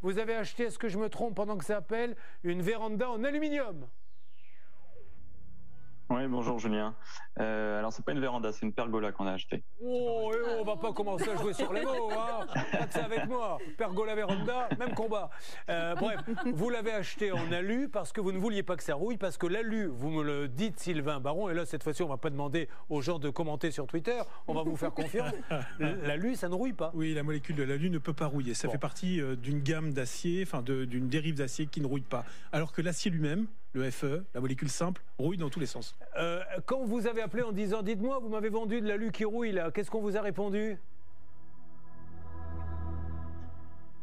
vous avez acheté, est-ce que je me trompe pendant que ça appelle, une véranda en aluminium? Oui, bonjour Julien. Euh, alors c'est pas une véranda, c'est une pergola qu'on a acheté. Oh, et on va pas commencer à jouer sur les mots, hein ça avec moi. Pergola véranda, même combat. Euh, bref, vous l'avez acheté en alu parce que vous ne vouliez pas que ça rouille, parce que l'alu, vous me le dites Sylvain Baron, et là cette fois-ci on va pas demander aux gens de commenter sur Twitter, on va vous faire confiance. L'alu, ça ne rouille pas. Oui, la molécule de l'alu ne peut pas rouiller. Ça Bon. fait partie euh, d'une gamme d'acier, enfin d'une dérive d'acier qui ne rouille pas. Alors que l'acier lui-même, le FE, la molécule simple, rouille dans tous les sens. Euh, quand vous avez appelé en disant dites-moi, vous m'avez vendu de l'alu qui rouille là, qu'est-ce qu'on vous a répondu?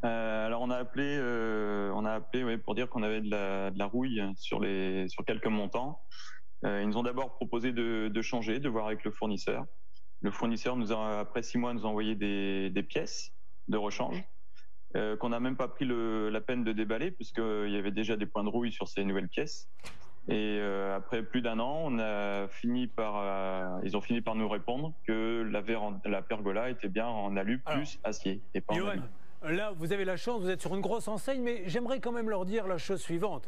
Euh, alors on a appelé, euh, on a appelé ouais, pour dire qu'on avait de la, de la rouille sur les sur quelques montants. Euh, ils nous ont d'abord proposé de, de changer, de voir avec le fournisseur. Le fournisseur nous a après six mois nous a envoyé des, des pièces de rechange euh, qu'on n'a même pas pris le, la peine de déballer puisqu'il y avait déjà des points de rouille sur ces nouvelles pièces. Et euh, après plus d'un an, on a fini par, euh, ils ont fini par nous répondre que la, la pergola était bien en alu Alors, plus acier et pas en Johan, alu. là, vous avez la chance, vous êtes sur une grosse enseigne, mais j'aimerais quand même leur dire la chose suivante.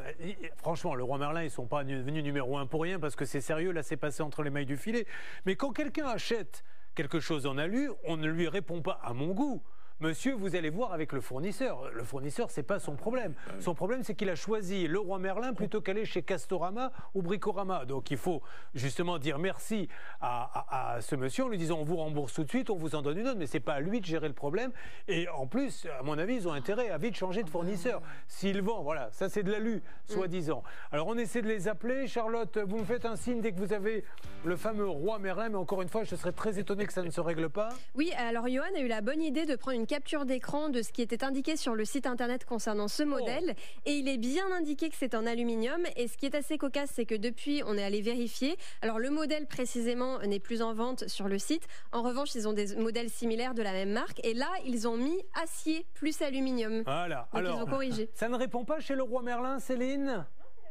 Franchement, le roi Merlin, ils sont pas nu- venus numéro un pour rien, parce que c'est sérieux, là, c'est passé entre les mailles du filet. Mais quand quelqu'un achète quelque chose en alu, on ne lui répond pas à mon goût. Monsieur, vous allez voir avec le fournisseur. Le fournisseur, c'est pas son problème. Son problème, c'est qu'il a choisi le roi Merlin plutôt qu'aller chez Castorama ou Bricorama. Donc, il faut justement dire merci à, à- à ce monsieur en lui disant on vous rembourse tout de suite, on vous en donne une autre, mais c'est pas à lui de gérer le problème. Et en plus, à mon avis, ils ont intérêt à vite changer de fournisseur. S'ils vendent, voilà, ça c'est de l'alu, soi-disant. Alors, on essaie de les appeler. Charlotte, vous me faites un signe dès que vous avez le fameux roi Merlin, mais encore une fois, je serais très étonné que ça ne se règle pas. Oui, alors Johan a eu la bonne idée de prendre une capture d'écran de ce qui était indiqué sur le site internet concernant ce modèle. Et il est bien indiqué que c'est en aluminium. Et ce qui est assez cocasse, c'est que depuis, on est allé vérifier. Alors le modèle précisément n'est plus en vente sur le site. En revanche, ils ont des modèles similaires de la même marque. Et là, ils ont mis acier plus aluminium. Voilà. Donc Alors, ils ont corrigé. ça ne répond pas chez le roi Merlin, Céline?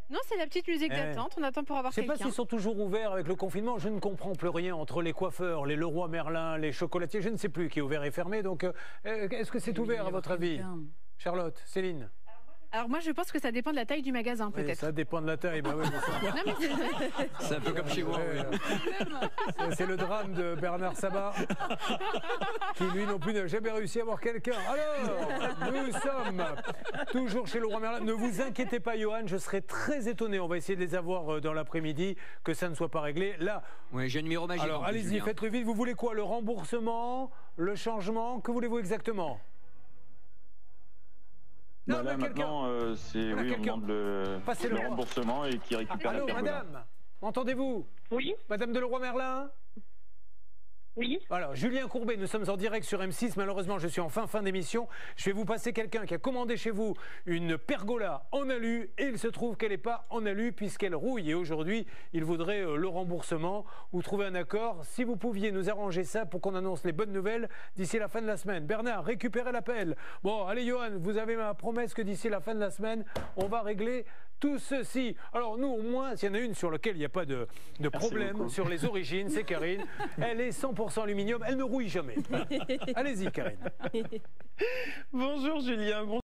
Non, c'est la petite musique Eh. d'attente. On attend pour avoir Je sais pas quelqu'un. s'ils sont toujours ouverts avec le confinement. Je ne comprends plus rien entre les coiffeurs, les Leroy Merlin, les chocolatiers. Je ne sais plus qui est ouvert et fermé. Donc, euh, est-ce que c'est ouvert à votre avis Charlotte, Céline? Alors moi, je pense que ça dépend de la taille du magasin, Oui, peut-être. Ça dépend de la taille. Bah oui, mais ça- Non, mais c'est- C'est un peu comme chez moi. C'est le drame de Bernard Sabat, qui lui non plus n'a jamais réussi à avoir quelqu'un. Alors, nous sommes toujours chez le roi Merlin. Ne vous inquiétez pas, Johan, je serai très étonné. On va essayer de les avoir euh, dans l'après-midi, que ça ne soit pas réglé. Là, Oui, j'ai un numéro magique. alors allez-y, faites-le vite. Vous voulez quoi? Le remboursement? Le changement? Que voulez-vous exactement? Non, Bah là maintenant, euh, c'est oui, on demande le, le le remboursement et qui récupère Allô, la madame Entendez-vous? Oui, Madame de Leroy Merlin oui. Alors, Julien Courbet, nous sommes en direct sur M6. Malheureusement, je suis en fin fin d'émission. Je vais vous passer quelqu'un qui a commandé chez vous une pergola en alu et il se trouve qu'elle n'est pas en alu puisqu'elle rouille. Et aujourd'hui, il voudrait euh, le remboursement ou trouver un accord. Si vous pouviez nous arranger ça pour qu'on annonce les bonnes nouvelles d'ici la fin de la semaine. Bernard, récupérez l'appel. Bon, allez, Johan, vous avez ma promesse que d'ici la fin de la semaine, on va régler tout ceci. Alors, nous, au moins, s'il y en a une sur laquelle il n'y a pas de, de problème sur les origines, c'est Karine. Elle est 100% aluminium, elle ne rouille jamais. Allez-y, Karine. Bonjour Julien,